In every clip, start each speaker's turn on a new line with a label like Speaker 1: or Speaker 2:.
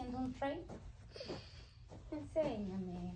Speaker 1: Haciendo un tray. Enséñame.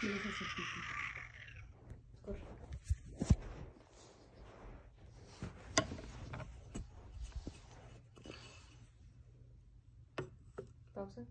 Speaker 1: Tienes ese pico. Corre. Pausa.